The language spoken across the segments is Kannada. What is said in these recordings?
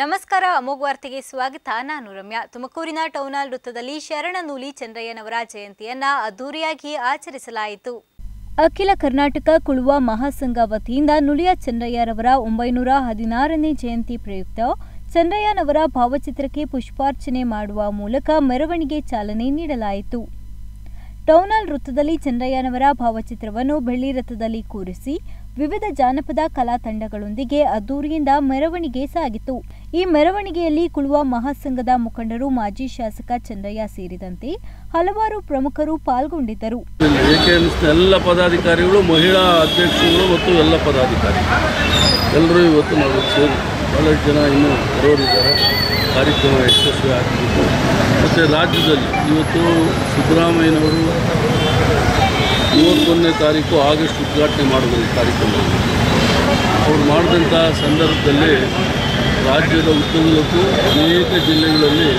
ನಮಸ್ಕಾರ, ಅಮೋಘ ವಾರ್ತೆಗೆ ಸ್ವಾಗತ. ನಾನು ರಮ್ಯಾ. ತುಮಕೂರಿನ ಟೌನಾಲ್ ವೃತ್ತದಲ್ಲಿ ಶರಣನೂಲಿ ಚಂದ್ರಯ್ಯನವರ ಜಯಂತಿಯನ್ನ ಅದ್ದೂರಿಯಾಗಿ ಆಚರಿಸಲಾಯಿತು. ಅಖಿಲ ಕರ್ನಾಟಕ ಕುಳುವ ಮಹಾಸಂಘ ವತಿಯಿಂದ ನುಲಿಯ ಚಂದ್ರಯ್ಯರವರ ಒಂಬೈನೂರ ಹದಿನಾರನೇ ಜಯಂತಿ ಪ್ರಯುಕ್ತ ಚಂದ್ರಯ್ಯನವರ ಭಾವಚಿತ್ರಕ್ಕೆ ಪುಷ್ಪಾರ್ಚನೆ ಮಾಡುವ ಮೂಲಕ ಮೆರವಣಿಗೆ ಚಾಲನೆ ನೀಡಲಾಯಿತು. ಟೌನಾಲ್ ವೃತ್ತದಲ್ಲಿ ಚಂದ್ರಯ್ಯನವರ ಭಾವಚಿತ್ರವನ್ನು ಬೆಳ್ಳಿ ರಥದಲ್ಲಿ ಕೂರಿಸಿ ವಿವಿಧ ಜಾನಪದ ಕಲಾ ತಂಡಗಳೊಂದಿಗೆ ಅದ್ದೂರಿಯಿಂದ ಮೆರವಣಿಗೆ ಸಾಗಿತು. ಈ ಮೆರವಣಿಗೆಯಲ್ಲಿ ಕುಳುವ ಮಹಾಸಂಘದ ಮುಖಂಡರು, ಮಾಜಿ ಶಾಸಕ ಚಂದ್ರಯ್ಯ ಸೇರಿದಂತೆ ಹಲವಾರು ಪ್ರಮುಖರು ಪಾಲ್ಗೊಂಡಿದ್ದರು. ಎಲ್ಲ ಪದಾಧಿಕಾರಿಗಳು, ಮಹಿಳಾ ಅಧ್ಯಕ್ಷರು ಮತ್ತು ಎಲ್ಲ ಪದಾಧಿಕಾರಿ ಎಲ್ಲರೂ ಇವತ್ತು ನಾವು ಸೇರಿ ಬಹಳಷ್ಟು ಜನ ಇನ್ನೂ ಬರೋರಿದ್ದಾರೆ ಕಾರ್ಯಕ್ರಮ ಯಶಸ್ವಿ ಆಗಬೇಕು ಮತ್ತು ರಾಜ್ಯದಲ್ಲಿ ಇವತ್ತು ಸಿದ್ದರಾಮಯ್ಯನವರು ಮೂವತ್ತೊಂದನೇ ತಾರೀಕು ಆಗಸ್ಟ್ ಉದ್ಘಾಟನೆ ಮಾಡಿದ್ರು ಈ ಕಾರ್ಯಕ್ರಮ. ಅವ್ರು ಮಾಡಿದಂಥ ಸಂದರ್ಭದಲ್ಲಿ ರಾಜ್ಯದ ಉದ್ದಗಲಕ್ಕೂ ಅನೇಕ ಜಿಲ್ಲೆಗಳಲ್ಲಿ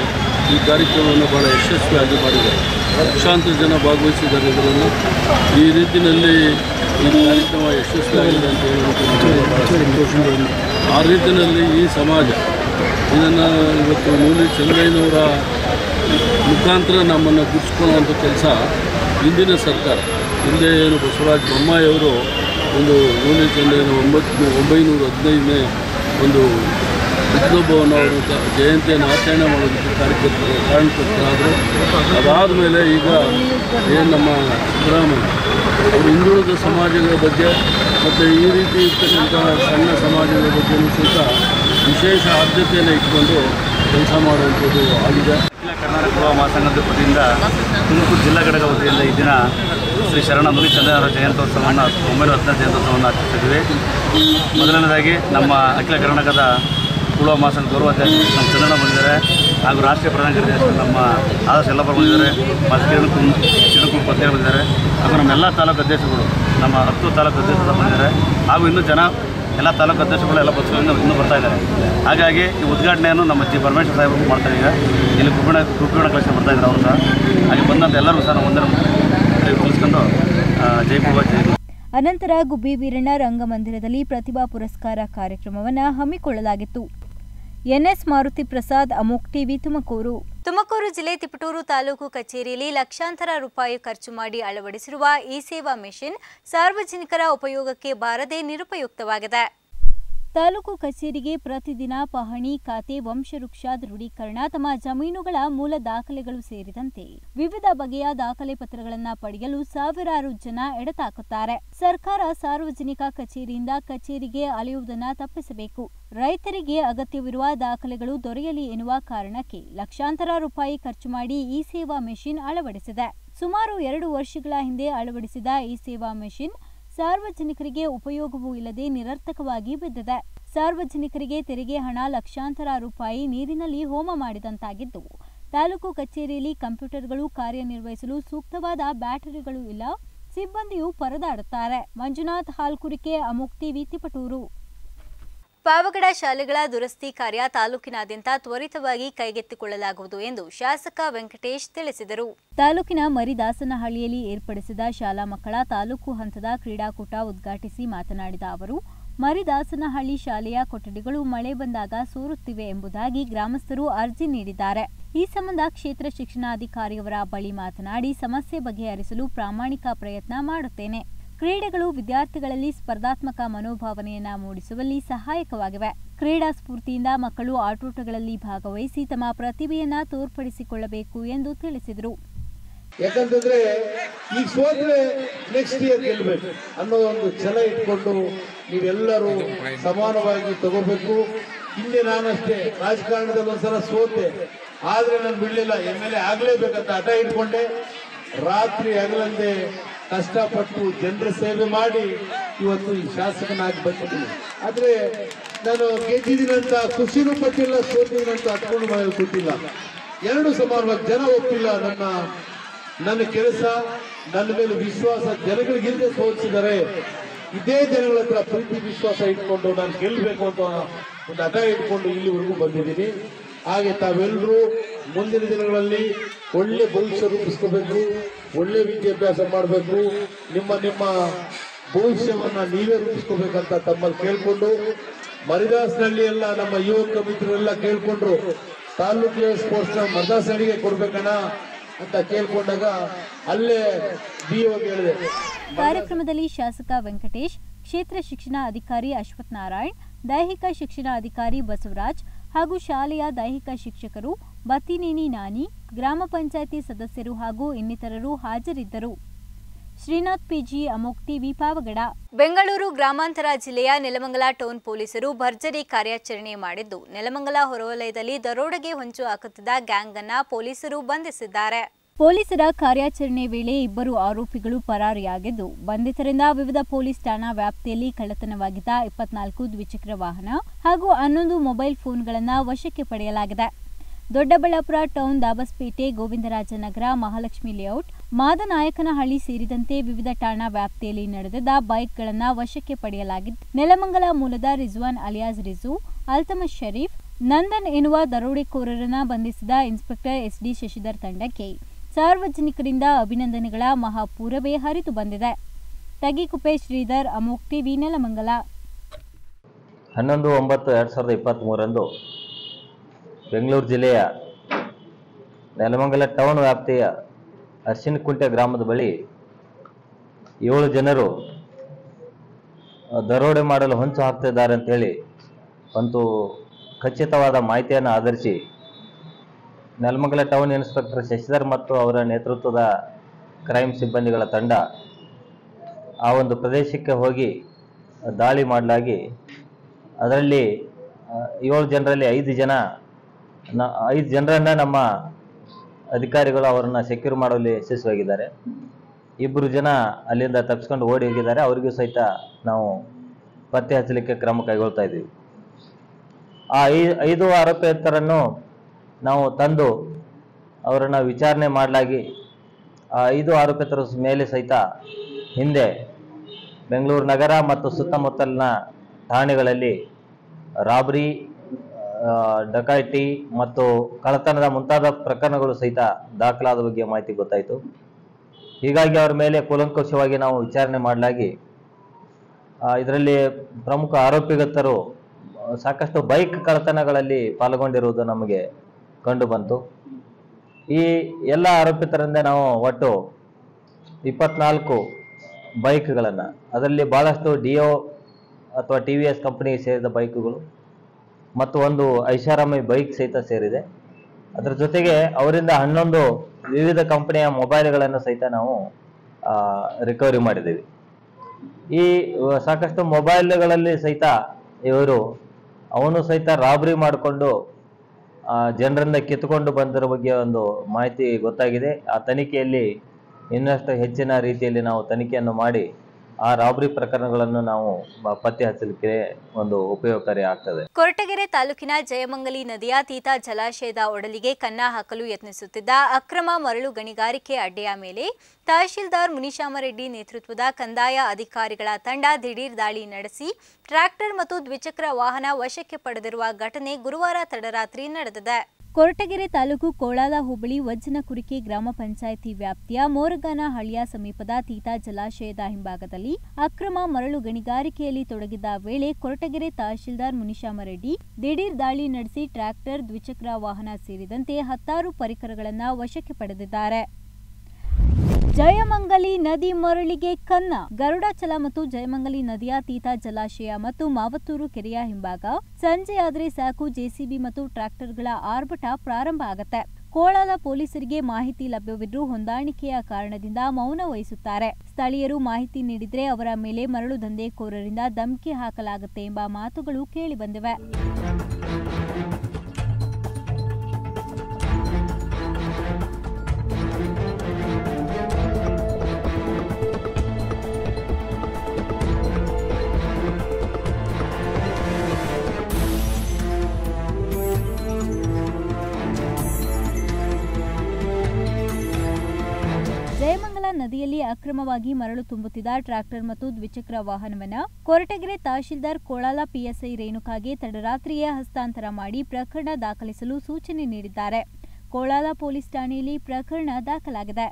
ಈ ಕಾರ್ಯಕ್ರಮವನ್ನು ಭಾಳ ಯಶಸ್ವಿಯಾಗಿ ಮಾಡಿದ್ದಾರೆ. ಲಕ್ಷಾಂತರ ಜನ ಭಾಗವಹಿಸಿದ್ದಾರೆ ಇದರಲ್ಲಿ. ಈ ರೀತಿಯಲ್ಲಿ ಈ ಕಾರ್ಯಕ್ರಮ ಯಶಸ್ವಿಯಾಗಿದೆ ಅಂತ ಹೇಳಿ ಭಾಳ. ಆ ರೀತಿಯಲ್ಲಿ ಈ ಸಮಾಜ ಇದನ್ನು ಇವತ್ತು ನೂಲಿ ಚಂದ್ರಯ್ಯನವರ ಮುಖಾಂತರ ನಮ್ಮನ್ನು ಗುರುತಿಸ್ಕೊಳ್ಳುವಂಥ ಕೆಲಸ ಹಿಂದಿನ ಸರ್ಕಾರ. ಹಿಂದೆ ಏನು ಬಸವರಾಜ ಬೊಮ್ಮಾಯಿಯವರು ಒಂದು ನೂಲಿ ಚಂದ್ರಯ್ಯನ ಒಂಬತ್ತು ಒಂಬೈನೂರ ಹದಿನೈದನೇ ಒಂದು ವಿಷ್ಣುಭವನ ಅವರು ಜಯಂತಿಯನ್ನು ಆಚರಣೆ ಮಾಡೋದಕ್ಕೆ ಕಾರ್ಯಕರ್ತರು ಕಾರಣಕರ್ತರಾದರು. ಅದಾದ ಮೇಲೆ ಈಗ ಏನು ನಮ್ಮ ಸಿದ್ದರಾಮಯ್ಯ ಅವರು ಹಿಂದುಳಿದ ಸಮಾಜಗಳ ಬಗ್ಗೆ ಮತ್ತು ಈ ರೀತಿ ಇರ್ತಕ್ಕಂಥ ಸಣ್ಣ ಸಮಾಜಗಳ ಬಗ್ಗೆಯೂ ಸಹಿತ ವಿಶೇಷ ಆದ್ಯತೆಯನ್ನು ಇಟ್ಕೊಂಡು ಕೆಲಸ ಮಾಡುವಂಥದ್ದು ಆಗಿದೆ. ಕರ್ನಾಟಕ ಮಹಾಸಂಘದ ವತಿಯಿಂದ ತುಮಕೂರು ಜಿಲ್ಲಾ ಘಟಕ ವತಿಯಿಂದ ಈ ದಿನ ಶ್ರೀ ಶರಣ ಮುನಿಚಂದ್ರನವರ ಜಯಂತ್ಯೋತ್ಸವವನ್ನು ಒಂಬೈನೂರ ಹತ್ತನೇ ಜಯಂತ್ಯೋತ್ಸವವನ್ನು ಆಚರಿಸಿದ್ವಿ. ಮೊದಲನೇದಾಗಿ ನಮ್ಮ ಅಖಿಲ ಕರ್ನಾಟಕದ ಕುಳುವ ಮಾಸದ ಗೌರವಾಧ್ಯಕ್ಷ ನಮ್ಮ ಚಂದ್ರಣ್ಣ ಬಂದಿದ್ದಾರೆ ಹಾಗೂ ರಾಷ್ಟ್ರೀಯ ಪ್ರಧಾನ ಕಾರ್ಯದರ್ಶಿ ನಮ್ಮ ಆದರ್ಶ ಎಲ್ಲಪ್ಪ ಬಂದಿದ್ದಾರೆ ಮತ್ತು ಕಿರಣ್ ಕುಂ ಕಿರಣ್ ಬಂದಿದ್ದಾರೆ, ಹಾಗೂ ನಮ್ಮೆಲ್ಲ ತಾಲೂಕು ಅಧ್ಯಕ್ಷರುಗಳು, ನಮ್ಮ ಹತ್ತು ತಾಲೂಕು ಅಧ್ಯಕ್ಷರು ಬಂದಿದ್ದಾರೆ, ಹಾಗೂ ಇನ್ನೂ ಜನ ಎಲ್ಲ ತಾಲೂಕು ಅಧ್ಯಕ್ಷಗಳು ಎಲ್ಲ ಪಕ್ಷಗಳಿಂದ ಇನ್ನೂ ಬರ್ತಾ ಇದ್ದಾರೆ. ಹಾಗಾಗಿ ಈ ಉದ್ಘಾಟನೆಯನ್ನು ನಮ್ಮ ಜಿ ಪರಮೇಶ್ವರ ಸಾಹೇಬರು ಮಾಡ್ತಾ ಇದ್ದಾರೆ. ಇಲ್ಲಿ ಕುಪ್ಪಣ ಕುಪ್ಪಣ ಕಳಿಸಿ ಬರ್ತಾ ಇದ್ದಾರೆ ಅವರು ಸಹ. ಹಾಗೆ ಬಂದಂಥ ಎಲ್ಲರೂ ಸಹ ನಾವು ಒಂದರ ಜೈ ಜೈ ಅನಂತರ ಗುಬ್ಬಿ ವೀರಣ್ಣ ರಂಗಮಂದಿರದಲ್ಲಿ ಪ್ರತಿಭಾ ಪುರಸ್ಕಾರ ಕಾರ್ಯಕ್ರಮವನ್ನು ಹಮ್ಮಿಕೊಳ್ಳಲಾಗಿತ್ತು. ಎನ್ಎಸ್ ಮಾರುತಿ ಪ್ರಸಾದ್ ಅಮೋಕ್ ಟಿವಿ ತುಮಕೂರು. ತುಮಕೂರು ಜಿಲ್ಲೆ ತಿಪಟೂರು ತಾಲೂಕು ಕಚೇರಿಯಲ್ಲಿ ಲಕ್ಷಾಂತರ ರೂಪಾಯಿ ಖರ್ಚು ಮಾಡಿ ಅಳವಡಿಸಿರುವ ಇ ಸೇವಾ ಮೆಷಿನ್ ಸಾರ್ವಜನಿಕರ ಉಪಯೋಗಕ್ಕೆ ಬಾರದೆ ನಿರುಪಯುಕ್ತವಾಗಿದೆ. ತಾಲೂಕು ಕಚೇರಿಗೆ ಪ್ರತಿದಿನ ಪಹಣಿ, ಖಾತೆ, ವಂಶವೃಕ್ಷ, ದೃಢೀಕರಣ ತಮ್ಮ ಜಮೀನುಗಳ ಮೂಲ ದಾಖಲೆಗಳು ಸೇರಿದಂತೆ ವಿವಿಧ ಬಗೆಯ ದಾಖಲೆ ಪತ್ರಗಳನ್ನು ಪಡೆಯಲು ಸಾವಿರಾರು ಜನ ಎಡತಾಕುತ್ತಾರೆ. ಸರ್ಕಾರ ಸಾರ್ವಜನಿಕ ಕಚೇರಿಯಿಂದ ಕಚೇರಿಗೆ ಅಲೆಯುವುದನ್ನು ತಪ್ಪಿಸಬೇಕು. ರೈತರಿಗೆ ಅಗತ್ಯವಿರುವ ದಾಖಲೆಗಳು ದೊರೆಯಲಿ ಎನ್ನುವ ಕಾರಣಕ್ಕೆ ಲಕ್ಷಾಂತರ ರೂಪಾಯಿ ಖರ್ಚು ಮಾಡಿ ಈ ಸೇವಾ ಮೆಷಿನ್ ಅಳವಡಿಸಿದೆ. ಸುಮಾರು ಎರಡು ವರ್ಷಗಳ ಹಿಂದೆ ಅಳವಡಿಸಿದ ಈ ಸೇವಾ ಮೆಷಿನ್ ಸಾರ್ವಜನಿಕರಿಗೆ ಉಪಯೋಗವೂ ಇಲ್ಲದೆ ನಿರರ್ಥಕವಾಗಿ ಬಿದ್ದಿದೆ. ಸಾರ್ವಜನಿಕರಿಗೆ ತೆರಿಗೆ, ಹಣ, ಲಕ್ಷಾಂತರ ರೂಪಾಯಿ ನೀರಿನಲ್ಲಿ ಹೋಮ ಮಾಡಿದಂತಾಗಿದ್ದು, ತಾಲೂಕು ಕಚೇರಿಯಲ್ಲಿ ಕಂಪ್ಯೂಟರ್ಗಳು ಕಾರ್ಯನಿರ್ವಹಿಸಲು ಸೂಕ್ತವಾದ ಬ್ಯಾಟರಿಗಳು ಇಲ್ಲ. ಸಿಬ್ಬಂದಿಯು ಪರದಾಡುತ್ತಾರೆ. ಮಂಜುನಾಥ್ ಹಾಲ್ಕುರಿಕೆ, ಅಮುಕ್ತಿ ಟಿವಿ ಪಾವಗಡ ಶಾಲೆಗಳ ದುರಸ್ತಿ ಕಾರ್ಯ ತಾಲೂಕಿನಾದ್ಯಂತ ತ್ವರಿತವಾಗಿ ಕೈಗೆತ್ತಿಕೊಳ್ಳಲಾಗುವುದು ಎಂದು ಶಾಸಕ ವೆಂಕಟೇಶ್ ತಿಳಿಸಿದರು. ತಾಲೂಕಿನ ಮರಿದಾಸನಹಳ್ಳಿಯಲ್ಲಿ ಏರ್ಪಡಿಸಿದ ಶಾಲಾ ಮಕ್ಕಳ ತಾಲೂಕು ಹಂತದ ಕ್ರೀಡಾಕೂಟ ಉದ್ಘಾಟಿಸಿ ಮಾತನಾಡಿದ ಅವರು, ಮರಿದಾಸನಹಳ್ಳಿ ಶಾಲೆಯ ಕೊಠಡಿಗಳು ಮಳೆ ಬಂದಾಗ ಸೋರುತ್ತಿವೆ ಎಂಬುದಾಗಿ ಗ್ರಾಮಸ್ಥರು ಅರ್ಜಿ ನೀಡಿದ್ದಾರೆ. ಈ ಸಂಬಂಧ ಕ್ಷೇತ್ರ ಶಿಕ್ಷಣಾಧಿಕಾರಿಯವರ ಬಳಿ ಮಾತನಾಡಿ, ಸಮಸ್ಯೆ ಬಗೆಹರಿಸಲು ಪ್ರಾಮಾಣಿಕ ಪ್ರಯತ್ನ ಮಾಡುತ್ತೇನೆ. ಕ್ರೀಡೆಗಳು ವಿದ್ಯಾರ್ಥಿಗಳಲ್ಲಿ ಸ್ಪರ್ಧಾತ್ಮಕ ಮನೋಭಾವನೆಯನ್ನ ಮೂಡಿಸುವಲ್ಲಿ ಸಹಾಯಕವಾಗಿವೆ. ಕ್ರೀಡಾ ಸ್ಫೂರ್ತಿಯಿಂದ ಮಕ್ಕಳು ಆಟೋಟಗಳಲ್ಲಿ ಭಾಗವಹಿಸಿ ತಮ್ಮ ಪ್ರತಿಭೆಯನ್ನ ತೋರ್ಪಡಿಸಿಕೊಳ್ಳಬೇಕು ಎಂದು ತಿಳಿಸಿದರು. ಯಾಕಂತಂದ್ರೆ ಈ ಸೋತ್ರೆ ನೆಕ್ಸ್ಟ್ ಇಯರ್ ಗೆಲ್ಬೇಕು ಅನ್ನೋ ಒಂದು ಛಲ ಇಟ್ಕೊಂಡು ನೀವೆಲ್ಲರೂ ಸಮಾನವಾಗಿ ತಗೋಬೇಕು. ಹಿಂದೆ ನಾನಷ್ಟೇ ರಾಜಕಾರಣದಲ್ಲಿ ಒಂದ್ಸಲ ಸೋತೆ, ಆದ್ರೆ ನಾನು ಬಿಡ್ಲಿಲ್ಲ, ಎಂ ಎಲ್ ಎ ಆಗ್ಲೇಬೇಕಂತ ಹಠ ಇಟ್ಕೊಂಡೆ. ರಾತ್ರಿ ಹಗಲಂದೆ ಕಷ್ಟಪಟ್ಟು ಜನರ ಸೇವೆ ಮಾಡಿ ಇವತ್ತು ಈ ಶಾಸಕನಾಗಿ ಬಂದಿದ್ದೀನಿ. ಆದ್ರೆ ನಾನು ಗೆದ್ದಿದ್ದೀನಂತ ಖುಷಿನೂ ಪಟ್ಟಿಲ್ಲ ಸೋತಿದ್ದೀನಂತ ಹತ್ಕೊಂಡು ಮನೇಲಿ ಕೊಟ್ಟಿಲ್ಲ ಎರಡು ಸಮಾರಂಭ ಜನ ಒಪ್ಪಿಲ್ಲ ನನ್ನ ನನ್ನ ಕೆಲಸ, ನನ್ನ ಮೇಲೆ ವಿಶ್ವಾಸ ಜನಗಳಿಗಿಂತ ತೋರಿಸಿದರೆ ಇದೇ ಜನಗಳ ಹತ್ರ ಪ್ರೀತಿ, ವಿಶ್ವಾಸ ಇಟ್ಕೊಂಡು ನಾನು ಗೆಲ್ಲಬೇಕು ಅಂತ ಒಂದು ಹಠ ಇಟ್ಕೊಂಡು ಇಲ್ಲಿವರೆಗೂ ಬಂದಿದ್ದೀನಿ. ಹಾಗೆ ತಾವೆಲ್ಲರೂ ಮುಂದಿನ ದಿನಗಳಲ್ಲಿ ಒಳ್ಳೆ ಭವಿಷ್ಯ ರೂಪಿಸ್ಕೋಬೇಕು, ಒಳ್ಳೆ ವಿದ್ಯಾಭ್ಯಾಸ ಮಾಡಬೇಕು. ನಿಮ್ಮ ನಿಮ್ಮ ಭವಿಷ್ಯವನ್ನು ನೀವೇ ರೂಪಿಸ್ಕೋಬೇಕಂತ ತಮ್ಮಲ್ಲಿ ಕೇಳಿಕೊಂಡು, ಮರಿದಾಸ್ನಲ್ಲಿ ಎಲ್ಲ ನಮ್ಮ ಯುವಕ ಮಿತ್ರರೆಲ್ಲ ಕೇಳ್ಕೊಂಡ್ರು, ತಾಲೂಕಿನ ಸ್ಪೋರ್ಟ್ಸ್ ಮರಿದಾಸ್ನಹಳ್ಳಿಗೆ ಕೊಡ್ಬೇಕಣ್ಣ ಅಂತ ಕೇಳ್ಕೊಂಡಾಗ ಅಲ್ಲೇ ಹೇಳಿದೆ. ಕಾರ್ಯಕ್ರಮದಲ್ಲಿ ಶಾಸಕ ವೆಂಕಟೇಶ್, ಕ್ಷೇತ್ರ ಶಿಕ್ಷಣ ಅಧಿಕಾರಿ ಅಶ್ವಥ್ ನಾರಾಯಣ್, ದೈಹಿಕ ಶಿಕ್ಷಣ ಅಧಿಕಾರಿ ಬಸವರಾಜ್ ಹಾಗೂ ಶಾಲೆಯ ದೈಹಿಕ ಶಿಕ್ಷಕರು ಬತ್ತಿನೇನಿ ನಾನಿ ಗ್ರಾಮ ಪಂಚಾಯಿತಿ ಸದಸ್ಯರು ಹಾಗೂ ಇನ್ನಿತರರು ಹಾಜರಿದ್ದರು. Srinath PG Amogh TV Pavagada. Bengaluru ಗ್ರಾಮಾಂತರ ಜಿಲ್ಲೆಯ ನೆಲಮಂಗಲ ಟೌನ್ ಪೊಲೀಸರು ಭರ್ಜರಿ ಕಾರ್ಯಾಚರಣೆ ಮಾಡಿದ್ದು ನೆಲಮಂಗಲ ಹೊರವಲಯದಲ್ಲಿ ದರೋಡೆಗೆ ಹೊಂಚು ಹಾಕುತ್ತಿದ್ದ ಗ್ಯಾಂಗ್ ಅನ್ನ ಪೊಲೀಸರು ಬಂಧಿಸಿದ್ದಾರೆ. ಪೊಲೀಸರ ಕಾರ್ಯಾಚರಣೆ ವೇಳೆ ಇಬ್ಬರು ಆರೋಪಿಗಳು ಪರಾರಿಯಾಗಿದ್ದು ಬಂಧಿತರಿಂದ ವಿವಿಧ ಪೊಲೀಸ್ ಠಾಣಾ ವ್ಯಾಪ್ತಿಯಲ್ಲಿ ಕಳ್ಳತನವಾಗಿದ್ದ ಇಪ್ಪತ್ನಾಲ್ಕು ದ್ವಿಚಕ್ರ ವಾಹನ ಹಾಗೂ ಹನ್ನೊಂದು ಮೊಬೈಲ್ ಫೋನ್ಗಳನ್ನು ವಶಕ್ಕೆ ಪಡೆಯಲಾಗಿದೆ. ದೊಡ್ಡಬಳ್ಳಾಪುರ ಟೌನ್ ದಾಬಸ್ಪೇಟೆ ಗೋವಿಂದರಾಜನಗರ ಮಹಾಲಕ್ಷ್ಮಿ ಲೇಔಟ್ ಮಾದನಾಯಕನಹಳ್ಳಿ ಸೇರಿದಂತೆ ವಿವಿಧ ಠಾಣಾ ವ್ಯಾಪ್ತಿಯಲ್ಲಿ ನಡೆದಿದ್ದ ಬೈಕ್ಗಳನ್ನು ವಶಕ್ಕೆ ಪಡೆಯಲಾಗಿದ್ದು ನೆಲಮಂಗಲ ಮೂಲದ ರಿಜ್ವಾನ್ ಅಲಿಯಾಸ್ ರಿಜು ಅಲ್ತಮಸ್ ಶರೀಫ್, ನಂದನ್ ಎನ್ನುವ ದರೋಡೆಕೋರರನ್ನ ಬಂಧಿಸಿದ ಇನ್ಸ್ಪೆಕ್ಟರ್ ಎಸ್ಡಿ ಶಶಿಧರ್ ತಂಡಕ್ಕೆ ಸಾರ್ವಜನಿಕರಿಂದ ಅಭಿನಂದನೆಗಳ ಮಹಾಪೂರವೇ ಹರಿದು ಬಂದಿದೆ. ತಗಿಕುಪ್ಪೆ ಶ್ರೀಧರ್, ಅಮೋಕ್ ಟಿವಿ, ನೆಲಮಂಗಲ. ಹನ್ನೊಂದು ಒಂಬತ್ತು ಎರಡು ಸಾವಿರದ ಇಪ್ಪತ್ತ್ಮೂರರಂದು ಬೆಂಗಳೂರು ಜಿಲ್ಲೆಯ ನೆಲಮಂಗಲ ಟೌನ್ ವ್ಯಾಪ್ತಿಯ ಅರ್ಶಿನಕುಂಟೆ ಗ್ರಾಮದ ಬಳಿ ಏಳು ಜನರು ದರೋಡೆ ಮಾಡಲು ಹೊಂಚು ಹಾಕ್ತಿದ್ದಾರೆ ಅಂತೇಳಿ ಒಂದು ಖಚಿತವಾದ ಮಾಹಿತಿಯನ್ನು ಆಧರಿಸಿ ನೆಲಮಂಗಲ ಟೌನ್ ಇನ್ಸ್ಪೆಕ್ಟರ್ ಶಶಿಧರ್ ಮತ್ತು ಅವರ ನೇತೃತ್ವದ ಕ್ರೈಮ್ ಸಿಬ್ಬಂದಿಗಳ ತಂಡ ಆ ಒಂದು ಪ್ರದೇಶಕ್ಕೆ ಹೋಗಿ ದಾಳಿ ಮಾಡಲಾಗಿ ಅದರಲ್ಲಿ ಏಳು ಜನರಲ್ಲಿ ಐದು ಜನ ಐದು ಜನರನ್ನ ನಮ್ಮ ಅಧಿಕಾರಿಗಳು ಅವರನ್ನ ಸೆಕ್ಯೂರ್ ಮಾಡುವಲ್ಲಿ ಯಶಸ್ವಿಯಾಗಿದ್ದಾರೆ. ಇಬ್ಬರು ಜನ ಅಲ್ಲಿಂದ ತಪ್ಪಿಸ್ಕೊಂಡು ಓಡಿ ಹೋಗಿದ್ದಾರೆ. ಅವರಿಗೂ ಸಹಿತ ನಾವು ಪತ್ತೆ ಹಚ್ಚಲಿಕ್ಕೆ ಕ್ರಮ ಕೈಗೊಳ್ತಾ ಇದ್ದೀವಿ. ಆ ಐದು ಆರೋಪಿತರನ್ನು ನಾವು ತಂದು ಅವರನ್ನು ವಿಚಾರಣೆ ಮಾಡಲಾಗಿ ಆ ಐದು ಆರೋಪಿತರ ಮೇಲೆ ಸಹಿತ ಹಿಂದೆ ಬೆಂಗಳೂರು ನಗರ ಮತ್ತು ಸುತ್ತಮುತ್ತಲಿನ ಠಾಣೆಗಳಲ್ಲಿ ರಾಬರಿ ಡಕಾಯಿತಿ ಮತ್ತು ಕಳತನದ ಮುಂತಾದ ಪ್ರಕರಣಗಳು ಸಹಿತ ದಾಖಲಾದ ಬಗ್ಗೆ ಮಾಹಿತಿ ಗೊತ್ತಾಯಿತು. ಹೀಗಾಗಿ ಅವರ ಮೇಲೆ ಕೂಲಂಕುಷವಾಗಿ ನಾವು ವಿಚಾರಣೆ ಮಾಡಲಾಗಿ ಇದರಲ್ಲಿ ಪ್ರಮುಖ ಆರೋಪಿಗತರು ಸಾಕಷ್ಟು ಬೈಕ್ ಕಳ್ಳತನಗಳಲ್ಲಿ ಪಾಲ್ಗೊಂಡಿರುವುದು ನಮಗೆ ಕಂಡು ಬಂತು. ಈ ಎಲ್ಲ ಆರೋಪಿತರಿಂದ ನಾವು ಒಟ್ಟು ಇಪ್ಪತ್ನಾಲ್ಕು ಬೈಕ್ಗಳನ್ನು, ಅದರಲ್ಲಿ ಭಾಳಷ್ಟು ಡಿಯೋ ಅಥವಾ ಟಿ ವಿ ಎಸ್ ಕಂಪ್ನಿಗೆ ಸೇರಿದ ಬೈಕುಗಳು ಮತ್ತು ಒಂದು ಐಷಾರಾಮಿ ಬೈಕ್ ಸಹಿತ ಸೇರಿದೆ. ಅದರ ಜೊತೆಗೆ ಅವರಿಂದ ಹನ್ನೊಂದು ವಿವಿಧ ಕಂಪನಿಯ ಮೊಬೈಲ್ಗಳನ್ನು ಸಹಿತ ನಾವು ರಿಕವರಿ ಮಾಡಿದ್ದೀವಿ. ಈ ಸಾಕಷ್ಟು ಮೊಬೈಲ್ಗಳಲ್ಲಿ ಸಹಿತ ಇವರು, ಅವನು ಸಹಿತ ರಾಬರಿ ಮಾಡಿಕೊಂಡು ಜನರಿಂದ ಕಿತ್ತುಕೊಂಡು ಬಂದಿರೋ ಬಗ್ಗೆ ಒಂದು ಮಾಹಿತಿ ಗೊತ್ತಾಗಿದೆ. ಆ ತನಿಖೆಯಲ್ಲಿ ಇನ್ನಷ್ಟು ಹೆಚ್ಚಿನ ರೀತಿಯಲ್ಲಿ ನಾವು ತನಿಖೆಯನ್ನು ಮಾಡಿ ಆ ರಾಬರಿ ಪ್ರಕರಣಗಳನ್ನು ನಾವು ಪತ್ತೆ ಹಚ್ಚಲಿಕ್ಕೆ ಒಂದು ಉಪಯೋಗಕಾರಿ ಆಗ್ತದೆ. ಕೊರಟಗೆರೆ ತಾಲೂಕಿನ ಜಯಮಂಗಲಿ ನದಿಯ ತೀತ ಜಲಾಶಯದ ಒಡಲಿಗೆ ಕನ್ನ ಹಾಕಲು ಯತ್ನಿಸುತ್ತಿದ್ದ ಅಕ್ರಮ ಮರಳು ಗಣಿಗಾರಿಕೆ ಅಡ್ಡೆಯ ಮೇಲೆ ತಹಶೀಲ್ದಾರ್ ಮುನಿಶಾಮರೆಡ್ಡಿ ನೇತೃತ್ವದ ಕಂದಾಯ ಅಧಿಕಾರಿಗಳ ತಂಡ ದಿಢೀರ್ ದಾಳಿ ನಡೆಸಿ ಟ್ರ್ಯಾಕ್ಟರ್ ಮತ್ತು ದ್ವಿಚಕ್ರ ವಾಹನ ವಶಕ್ಕೆ ಪಡೆದಿರುವ ಘಟನೆ ಗುರುವಾರ ತಡರಾತ್ರಿ ನಡೆದಿದೆ. ಕೊರಟಗೆರೆ ತಾಲೂಕು ಕೋಳಾಲ ಹೋಬಳಿ ವಜ್ಜನಕುರಿಕೆ ಗ್ರಾಮ ಪಂಚಾಯಿತಿ ವ್ಯಾಪ್ತಿಯ ಮೋರಗಾನ ಹಳ್ಳಿಯ ಸಮೀಪದ ತೀತಾ ಜಲಾಶಯದ ಹಿಂಭಾಗದಲ್ಲಿ ಅಕ್ರಮ ಮರಳು ಗಣಿಗಾರಿಕೆಯಲ್ಲಿ ತೊಡಗಿದ್ದ ವೇಳೆ ಕೊರಟಗೆರೆ ತಹಶೀಲ್ದಾರ್ ಮುನಿಶಾಮರೆಡ್ಡಿ ದಿಢೀರ್ ದಾಳಿ ನಡೆಸಿ ಟ್ರ್ಯಾಕ್ಟರ್ ದ್ವಿಚಕ್ರ ವಾಹನ ಸೇರಿದಂತೆ ಹತ್ತಾರು ಪರಿಕರಗಳನ್ನು ವಶಕ್ಕೆ ಪಡೆದಿದ್ದಾರೆ. ಜಯಮಂಗಲಿ ನದಿ ಮರಳಿಗೆ ಕನ್ನ. ಗರುಡಾಚಲ ಮತ್ತು ಜಯಮಂಗಲಿ ನದಿಯ ತೀತ ಜಲಾಶಯ ಮತ್ತು ಮಾವತ್ತೂರು ಕೆರೆಯ ಹಿಂಭಾಗ. ಸಂಜೆಯಾದರೆ ಸಾಕು ಜೆಸಿಬಿ ಮತ್ತು ಟ್ರ್ಯಾಕ್ಟರ್ಗಳ ಆರ್ಭಟ ಪ್ರಾರಂಭ ಆಗತ್ತೆ. ಕೋಳಾಲ ಪೊಲೀಸರಿಗೆ ಮಾಹಿತಿ ಲಭ್ಯವಿದ್ರೂ ಹೊಂದಾಣಿಕೆಯ ಕಾರಣದಿಂದ ಮೌನ ವಹಿಸುತ್ತಾರೆ. ಸ್ಥಳೀಯರು ಮಾಹಿತಿ ನೀಡಿದ್ರೆ ಅವರ ಮೇಲೆ ಮರಳು ದಂಧೆಕೋರರಿಂದ ಧಮಕಿ ಹಾಕಲಾಗುತ್ತೆ ಎಂಬ ಮಾತುಗಳು ಕೇಳಿಬಂದಿವೆ ನದಿಯಲ್ಲಿ ಅಕ್ರಮವಾಗಿ ಮರಳು ತುಂಬುತ್ತಿದ್ದ ಟ್ರ್ಯಾಕ್ಟರ್ ಮತ್ತು ದ್ವಿಚಕ್ರ ವಾಹನವನ್ನ ಕೊರಟಗೆರೆ ತಹಶೀಲ್ದಾರ್ ಕೋಳಾಲ ಪಿಎಸ್ಐ ರೇಣುಕಾಗೆ ತಡರಾತ್ರಿಯೇ ಹಸ್ತಾಂತರ ಮಾಡಿ ಪ್ರಕರಣ ದಾಖಲಿಸಲು ಸೂಚನೆ ನೀಡಿದ್ದಾರೆ. ಕೋಳಾಲ ಪೊಲೀಸ್ ಠಾಣೆಯಲ್ಲಿ ಪ್ರಕರಣ ದಾಖಲಾಗಿದೆ.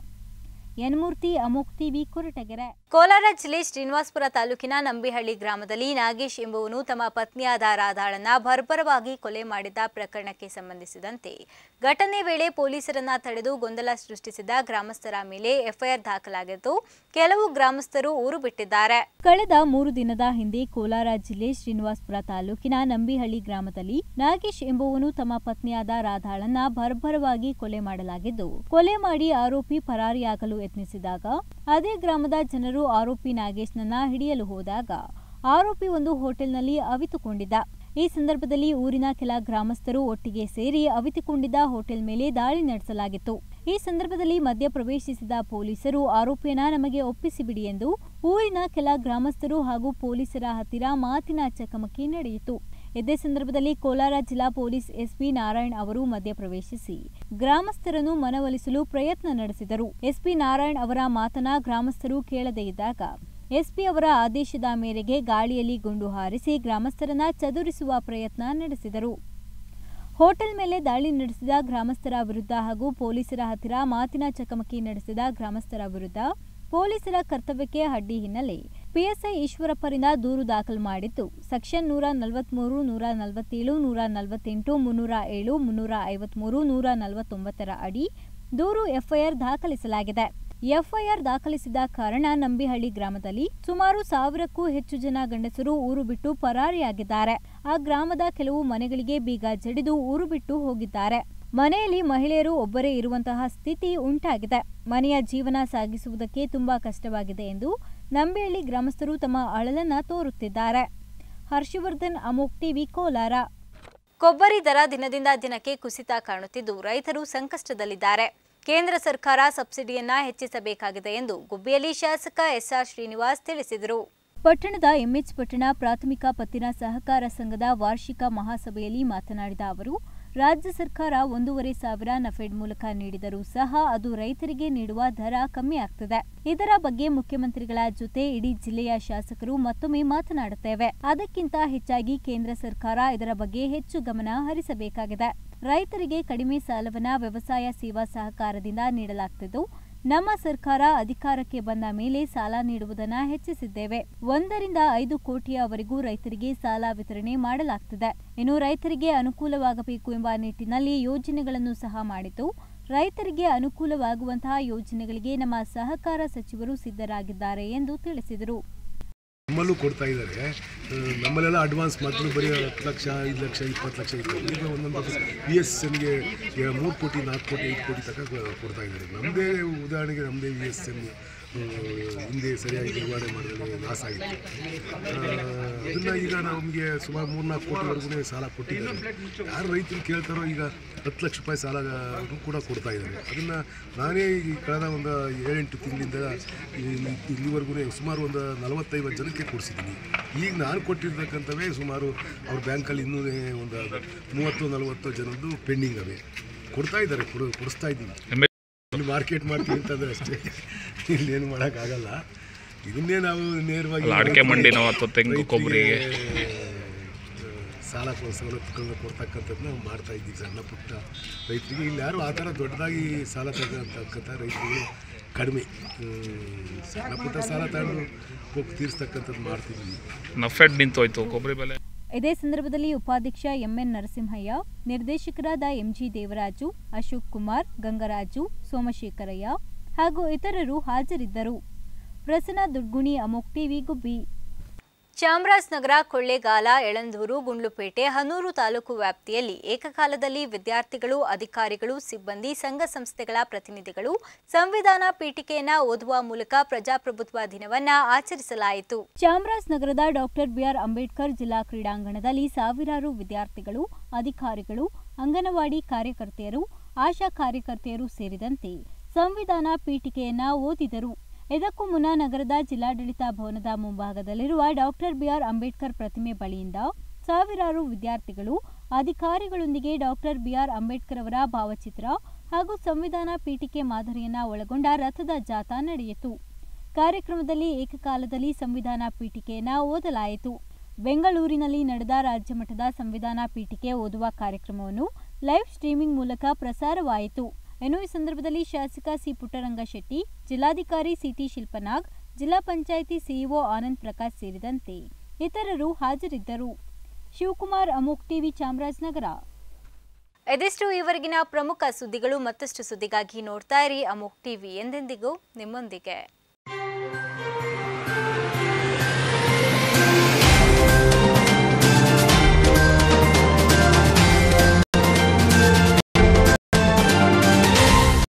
ಎನ್ಮೂರ್ತಿ ಅಮೋಕ್ ಟಿವಿ, ಕೊರಟಗೆರೆ. ಕೋಲಾರ ಜಿಲ್ಲೆ ಶ್ರೀನಿವಾಸಪುರ ತಾಲೂಕಿನ ನಂಬಿಹಳ್ಳಿ ಗ್ರಾಮದಲ್ಲಿ ನಾಗೇಶ್ ಎಂಬುವನು ತಮ್ಮ ಪತ್ನಿಯಾದ ರಾಧಾಳನ್ನ ಬರ್ಬರವಾಗಿ ಕೊಲೆ ಮಾಡಿದ ಪ್ರಕರಣಕ್ಕೆ ಸಂಬಂಧಿಸಿದಂತೆ. ಘಟನೆ ವೇಳೆ ಪೊಲೀಸರನ್ನ ತಡೆದು ಗೊಂದಲ ಸೃಷ್ಟಿಸಿದ ಗ್ರಾಮಸ್ಥರ ಮೇಲೆ ಎಫ್ಐಆರ್ ದಾಖಲಾಗಿದ್ದು, ಕೆಲವು ಗ್ರಾಮಸ್ಥರು ಊರು ಬಿಟ್ಟಿದ್ದಾರೆ. ಕಳೆದ ಮೂರು ದಿನದ ಹಿಂದೆ ಕೋಲಾರ ಜಿಲ್ಲೆ ಶ್ರೀನಿವಾಸಪುರ ತಾಲೂಕಿನ ನಂಬಿಹಳ್ಳಿ ಗ್ರಾಮದಲ್ಲಿ ನಾಗೇಶ್ ಎಂಬುವನು ತಮ್ಮ ಪತ್ನಿಯಾದ ರಾಧಾಳನ್ನ ಬರ್ಬರವಾಗಿ ಕೊಲೆ ಮಾಡಲಾಗಿದ್ದು, ಕೊಲೆ ಮಾಡಿ ಆರೋಪಿ ಪರಾರಿಯಾಗಲು ಯತ್ನಿಸಿದಾಗ, ಅದೇ ಗ್ರಾಮದ ಜನರು ಆರೋಪಿ ನಾಗೇಶ್ನನ್ನ ಹಿಡಿಯಲು ಹೋದಾಗ ಆರೋಪಿ ಒಂದು ಹೋಟೆಲ್ನಲ್ಲಿ ಅವಿತುಕೊಂಡಿದ್ದ. ಈ ಸಂದರ್ಭದಲ್ಲಿ ಊರಿನ ಕೆಲ ಗ್ರಾಮಸ್ಥರು ಒಟ್ಟಿಗೆ ಸೇರಿ ಅವಿತುಕೊಂಡಿದ್ದ ಹೋಟೆಲ್ ಮೇಲೆ ದಾಳಿ ನಡೆಸಲಾಗಿತ್ತು. ಈ ಸಂದರ್ಭದಲ್ಲಿ ಮಧ್ಯ ಪ್ರವೇಶಿಸಿದ ಪೊಲೀಸರು ಆರೋಪಿಯನ್ನ ನಮಗೆ ಒಪ್ಪಿಸಿಬಿಡಿ ಎಂದು ಊರಿನ ಕೆಲ ಗ್ರಾಮಸ್ಥರು ಹಾಗೂ ಪೊಲೀಸರ ಹತ್ತಿರ ಮಾತಿನ ಚಕಮಕಿ ನಡೆಯಿತು. ಇದೇ ಸಂದರ್ಭದಲ್ಲಿ ಕೋಲಾರ ಜಿಲ್ಲಾ ಪೊಲೀಸ್ ಎಸ್ಪಿ ನಾರಾಯಣ್ ಅವರು ಮಧ್ಯಪ್ರವೇಶಿಸಿ ಗ್ರಾಮಸ್ಥರನ್ನು ಮನವೊಲಿಸಲು ಪ್ರಯತ್ನ ನಡೆಸಿದರು. ಎಸ್ಪಿ ನಾರಾಯಣ್ ಅವರ ಮಾತನ ಗ್ರಾಮಸ್ಥರು ಕೇಳದೇ ಇದ್ದಾಗ ಎಸ್ಪಿ ಅವರ ಆದೇಶದ ಮೇರೆಗೆ ಗಾಳಿಯಲ್ಲಿ ಗುಂಡು ಹಾರಿಸಿ ಗ್ರಾಮಸ್ಥರನ್ನ ಚದುರಿಸುವ ಪ್ರಯತ್ನ ನಡೆಸಿದರು. ಹೋಟೆಲ್ ಮೇಲೆ ದಾಳಿ ನಡೆಸಿದ ಗ್ರಾಮಸ್ಥರ ವಿರುದ್ಧ ಹಾಗೂ ಪೊಲೀಸರ ಹತ್ತಿರ ಮಾತಿನ ಚಕಮಕಿ ನಡೆಸಿದ ಗ್ರಾಮಸ್ಥರ ವಿರುದ್ಧ ಪೊಲೀಸರ ಕರ್ತವ್ಯಕ್ಕೆ ಅಡ್ಡಿ ಹಿನ್ನೆಲೆ ಪಿಎಸ್ಐ ಈಶ್ವರಪ್ಪರಿಂದ ದೂರು ದಾಖಲು ಮಾಡಿದ್ದು, ಸೆಕ್ಷನ್ ನೂರ ನಲವತ್ಮೂರು, ನೂರ ನಲವತ್ತೇಳು, ನೂರ ನಲವತ್ತೆಂಟು, ಮುನ್ನೂರ ಏಳು, ಮುನ್ನೂರ ಐವತ್ಮೂರು, ನೂರ ನಲವತ್ತೊಂಬತ್ತರ ಅಡಿ ದೂರು ಎಫ್ಐಆರ್ ದಾಖಲಿಸಲಾಗಿದೆ. ಎಫ್ಐಆರ್ ದಾಖಲಿಸಿದ ಕಾರಣ ನಂಬಿಹಳ್ಳಿ ಗ್ರಾಮದಲ್ಲಿ ಸುಮಾರು ಸಾವಿರಕ್ಕೂ ಹೆಚ್ಚು ಜನ ಗಂಡಸರು ಊರು ಬಿಟ್ಟು ಪರಾರಿಯಾಗಿದ್ದಾರೆ. ಆ ಗ್ರಾಮದ ಕೆಲವು ಮನೆಗಳಿಗೆ ಬೀಗ ಜಡಿದು ಊರು ಬಿಟ್ಟು ಹೋಗಿದ್ದಾರೆ. ಮನೆಯಲ್ಲಿ ಮಹಿಳೆಯರು ಒಬ್ಬರೇ ಇರುವಂತಹ ಸ್ಥಿತಿ ಉಂಟಾಗಿದೆ. ಮನೆಯ ಜೀವನ ಸಾಗಿಸುವುದಕ್ಕೆ ತುಂಬಾ ಕಷ್ಟವಾಗಿದೆ ಎಂದು ನಂಬಿಹಳ್ಳಿ ಗ್ರಾಮಸ್ಥರು ತಮ್ಮ ಅಳಲನ್ನ ತೋರುತ್ತಿದ್ದಾರೆ. ಹರ್ಷವರ್ಧನ್ ಅಮೋಕ್ ಟಿವಿ ಕೋಲಾರ. ಕೊಬ್ಬರಿ ದರ ದಿನದಿಂದ ದಿನಕ್ಕೆ ಕುಸಿತ ಕಾಣುತ್ತಿದ್ದು ರೈತರು ಸಂಕಷ್ಟದಲ್ಲಿದ್ದಾರೆ. ಕೇಂದ್ರ ಸರ್ಕಾರ ಸಬ್ಸಿಡಿಯನ್ನ ಹೆಚ್ಚಿಸಬೇಕಾಗಿದೆ ಎಂದು ಗುಬ್ಬಿಯಲ್ಲಿ ಶಾಸಕ ಎಸ್ಆರ್ ಶ್ರೀನಿವಾಸ್ ತಿಳಿಸಿದರು. ಪಟ್ಟಣದ ಎಂಎಚ್ ಪಟ್ಟಣ ಪ್ರಾಥಮಿಕ ಪತ್ತಿನ ಸಹಕಾರ ಸಂಘದ ವಾರ್ಷಿಕ ಮಹಾಸಭೆಯಲ್ಲಿ ಮಾತನಾಡಿದ ಅವರು ರಾಜ್ಯ ಸರ್ಕಾರ ಒಂದೂವರೆ ಸಾವಿರ ನಫೆಡ್ ಮೂಲಕ ನೀಡಿದರೂ ಸಹ ಅದು ರೈತರಿಗೆ ನೀಡುವ ದರ ಕಮ್ಮಿ ಆಗ್ತದೆ. ಇದರ ಬಗ್ಗೆ ಮುಖ್ಯಮಂತ್ರಿಗಳ ಜೊತೆ ಇಡೀ ಜಿಲ್ಲೆಯ ಶಾಸಕರು ಮತ್ತೊಮ್ಮೆ ಮಾತನಾಡುತ್ತೇವೆ. ಅದಕ್ಕಿಂತ ಹೆಚ್ಚಾಗಿ ಕೇಂದ್ರ ಸರ್ಕಾರ ಇದರ ಬಗ್ಗೆ ಹೆಚ್ಚು ಗಮನ ಹರಿಸಬೇಕಾಗಿದೆ. ರೈತರಿಗೆ ಕಡಿಮೆ ಸಾಲವನ್ನ ವ್ಯವಸಾಯ ಸೇವಾ ಸಹಕಾರದಿಂದ ನೀಡಲಾಗ್ತಿದ್ದು ನಮ್ಮ ಸರ್ಕಾರ ಅಧಿಕಾರಕ್ಕೆ ಬಂದ ಮೇಲೆ ಸಾಲ ನೀಡುವುದನ್ನು ಹೆಚ್ಚಿಸಿದ್ದೇವೆ. ಒಂದರಿಂದ ಐದು ಕೋಟಿಯವರೆಗೂ ರೈತರಿಗೆ ಸಾಲ ವಿತರಣೆ ಮಾಡಲಾಗ್ತಿದೆ. ಇನ್ನು ರೈತರಿಗೆ ಅನುಕೂಲವಾಗಬೇಕು ಎಂಬ ನಿಟ್ಟಿನಲ್ಲಿ ಯೋಜನೆಗಳನ್ನು ಸಹ ಮಾಡಿತು ರೈತರಿಗೆ ಅನುಕೂಲವಾಗುವಂತಹ ಯೋಜನೆಗಳಿಗೆ ನಮ್ಮ ಸಹಕಾರ ಸಚಿವರು ಸಿದ್ಧರಾಗಿದ್ದಾರೆ ಎಂದು ತಿಳಿಸಿದರು. ನಮ್ಮಲ್ಲೂ ಕೊಡ್ತಾ ಇದ್ದಾರೆ. ನಮ್ಮಲ್ಲೆಲ್ಲ ಅಡ್ವಾನ್ಸ್ ಮೊದಲು ಬರೀ ಹತ್ತು ಲಕ್ಷ, ಐದು ಲಕ್ಷ, ಇಪ್ಪತ್ತು ಲಕ್ಷ ಇತ್ತು. ಈಗ ಒಂದೊಂದು ಬಿ ಎಸ್ ಎನ್ಗೆ ಮೂರು ಕೋಟಿ, ನಾಲ್ಕು ಕೋಟಿ, ಐದು ಕೋಟಿ ತನಕ ಕೊಡ್ತಾ ಇದ್ದಾರೆ. ನಮ್ಮದೇ ಉದಾಹರಣೆಗೆ ನಮ್ಮದೇ ವಿ ಎಸ್ ಎನ್ ಹಿಂದೆ ಸರಿಯಾಗಿ ನಿರ್ವಹಣೆ ಮಾಡಿದ್ರೆ ಲಾಸ್ ಆಗಿತ್ತು. ಅದನ್ನು ಈಗ ನಮಗೆ ಸುಮಾರು ಮೂರ್ನಾಲ್ಕು ಕೋಟಿವರೆಗೂ ಸಾಲ ಕೊಟ್ಟಿದ್ದಾರೆ. ಯಾರು ರೈತರು ಕೇಳ್ತಾರೋ ಈಗ ಹತ್ತು ಲಕ್ಷ ರೂಪಾಯಿ ಸಾಲ ಕೂಡ ಕೊಡ್ತಾ ಇದ್ದಾರೆ. ಅದನ್ನು ನಾನೇ ಈ ಕಳೆದ ಒಂದು ಏಳೆಂಟು ತಿಂಗಳಿಂದ ಇಲ್ಲಿವರೆಗೂ ಸುಮಾರು ಒಂದು ನಲವತ್ತೈವತ್ತು ಜನಕ್ಕೆ ಕೊಡಿಸಿದ್ದೀನಿ. ಈಗ ನಾನು ಕೊಟ್ಟಿರ್ತಕ್ಕಂಥವೇ ಸುಮಾರು ಅವ್ರ ಬ್ಯಾಂಕಲ್ಲಿ ಇನ್ನೂ ಒಂದು ಮೂವತ್ತು ನಲವತ್ತು ಜನದ್ದು ಪೆಂಡಿಂಗ್ ಅವೆ. ಕೊಡ್ತಾ ಇದ್ದಾರೆ ಕೊಡು ಕೊಡಿಸ್ತಾ ಇದ್ದೀನಿ. ಇಲ್ಲಿ ಮಾರ್ಕೆಟ್ ಮಾಡ್ತೀವಿ ಅಂತಂದರೆ ಅಷ್ಟೇ. ಇಲ್ಲೇನು ಮಾಡೋಕ್ಕಾಗಲ್ಲ. ಇದನ್ನೇ ನಾವು ನೇರವಾಗಿ ಅಡಿಕೆ ಮಂಡಿನೋ ಅಥವಾ ತೆಂಗು ಕೊಬ್ಬರಿಗೆ? ಸಾಲ ಸವಲತ್ತುಗಳನ್ನ ಕೊಡ್ತಕ್ಕಂಥದ್ದು ನಾವು ಮಾಡ್ತಾ ಇದ್ದೀವಿ. ಸಣ್ಣ ಪುಟ್ಟ ರೈತರಿಗೆ. ಇಲ್ಲಿ ಯಾರು ಆ ಥರ ದೊಡ್ಡದಾಗಿ ಸಾಲ ತಗೊಳ್ತಕ್ಕಂಥ ರೈತರಿಗೆ ಕಡಿಮೆ. ಸಣ್ಣ ಪುಟ್ಟ ಸಾಲ ತಗೊಂಡು ಹೋಗಿ ತೀರಿಸ್ತಕ್ಕಂಥದ್ದು ಮಾಡ್ತಿದ್ವಿ ನಫೆಡ್ ನಿಂತೋಯ್ತು ಕೊಬ್ಬರಿ ಬೆಲೆ. ಇದೇ ಸಂದರ್ಭದಲ್ಲಿ ಉಪಾಧ್ಯಕ್ಷ ಎಂಎನ್ ನರಸಿಂಹಯ್ಯ ನಿರ್ದೇಶಕರಾದ ಎಂಜಿ ದೇವರಾಜು ಅಶೋಕ್ ಕುಮಾರ್ ಗಂಗರಾಜು ಸೋಮಶೇಖರಯ್ಯ ಹಾಗೂ ಇತರರು ಹಾಜರಿದ್ದರು. ಪ್ರಸನ್ನ ದುಡ್ಗುಣಿ, ಅಮೋಕ್ ಟಿವಿ, ಗುಬ್ಬಿ. ಚಾಮರಾಜನಗರ, ಕೊಳ್ಳೇಗಾಲ, ಎಳಂದೂರು, ಗುಂಡ್ಲುಪೇಟೆ, ಹನೂರು ತಾಲೂಕು ವ್ಯಾಪ್ತಿಯಲ್ಲಿ ಏಕಕಾಲದಲ್ಲಿ ವಿದ್ಯಾರ್ಥಿಗಳು, ಅಧಿಕಾರಿಗಳು, ಸಿಬ್ಬಂದಿ, ಸಂಘ ಸಂಸ್ಥೆಗಳ ಪ್ರತಿನಿಧಿಗಳು ಸಂವಿಧಾನ ಪೀಠಿಕೆಯನ್ನು ಓದುವ ಮೂಲಕ ಪ್ರಜಾಪ್ರಭುತ್ವ ದಿನವನ್ನು ಆಚರಿಸಲಾಯಿತು. ಚಾಮರಾಜನಗರದ ಡಾಕ್ಟರ್ ಬಿಆರ್ ಅಂಬೇಡ್ಕರ್ ಜಿಲ್ಲಾ ಕ್ರೀಡಾಂಗಣದಲ್ಲಿ ಸಾವಿರಾರು ವಿದ್ಯಾರ್ಥಿಗಳು, ಅಧಿಕಾರಿಗಳು, ಅಂಗನವಾಡಿ ಕಾರ್ಯಕರ್ತೆಯರು, ಆಶಾ ಕಾರ್ಯಕರ್ತೆಯರು ಸೇರಿದಂತೆ ಸಂವಿಧಾನ ಪೀಠಿಕೆಯನ್ನ ಓದಿದರು. ಇದಕ್ಕೂ ಮುನ್ನ ನಗರದ ಜಿಲ್ಲಾಡಳಿತ ಭವನದ ಮುಂಭಾಗದಲ್ಲಿರುವ ಡಾಕ್ಟರ್ ಬಿಆರ್ ಅಂಬೇಡ್ಕರ್ ಪ್ರತಿಮೆ ಬಳಿಯಿಂದ ಸಾವಿರಾರು ವಿದ್ಯಾರ್ಥಿಗಳು, ಅಧಿಕಾರಿಗಳೊಂದಿಗೆ ಡಾಕ್ಟರ್ ಬಿಆರ್ ಅಂಬೇಡ್ಕರ್ ಅವರ ಭಾವಚಿತ್ರ ಹಾಗೂ ಸಂವಿಧಾನ ಪೀಠಿಕೆ ಮಾದರಿಯನ್ನ ಒಳಗೊಂಡ ರಥದ ಜಾಥಾ ನಡೆಯಿತು. ಕಾರ್ಯಕ್ರಮದಲ್ಲಿ ಏಕಕಾಲದಲ್ಲಿ ಸಂವಿಧಾನ ಪೀಠಿಕೆಯನ್ನ ಓದಲಾಯಿತು. ಬೆಂಗಳೂರಿನಲ್ಲಿ ನಡೆದ ರಾಜ್ಯ ಮಟ್ಟದ ಸಂವಿಧಾನ ಪೀಠಿಕೆ ಓದುವ ಕಾರ್ಯಕ್ರಮವನ್ನು ಲೈವ್ ಸ್ಟ್ರೀಮಿಂಗ್ ಮೂಲಕ ಪ್ರಸಾರವಾಯಿತು. ಇನ್ನು ಈ ಸಂದರ್ಭದಲ್ಲಿ ಶಾಸಕ ಸಿ ಪುಟ್ಟರಂಗ ಶೆಟ್ಟಿ, ಜಿಲ್ಲಾಧಿಕಾರಿ ಸಿಟಿ ಶಿಲ್ಪನಾಗ್, ಜಿಲ್ಲಾ ಪಂಚಾಯಿತಿ ಸಿಇಒ ಆನಂದ್ ಪ್ರಕಾಶ್ ಸೇರಿದಂತೆ ಇತರರು ಹಾಜರಿದ್ದರು. ಶಿವಕುಮಾರ್ ಅಮೋಕ್ ಟಿವಿ ಚಾಮರಾಜನಗರ. ಇದಿಷ್ಟು ಈವರೆಗಿನ ಪ್ರಮುಖ ಸುದ್ದಿಗಳು ಮತ್ತಷ್ಟು ಸುದ್ದಿಗಾಗಿ ನೋಡ್ತಾ ಇರಿ ಅಮೋಕ್ ಟಿವಿ ಎಂದೆಂದಿಗೂ ನಿಮ್ಮೊಂದಿಗೆ.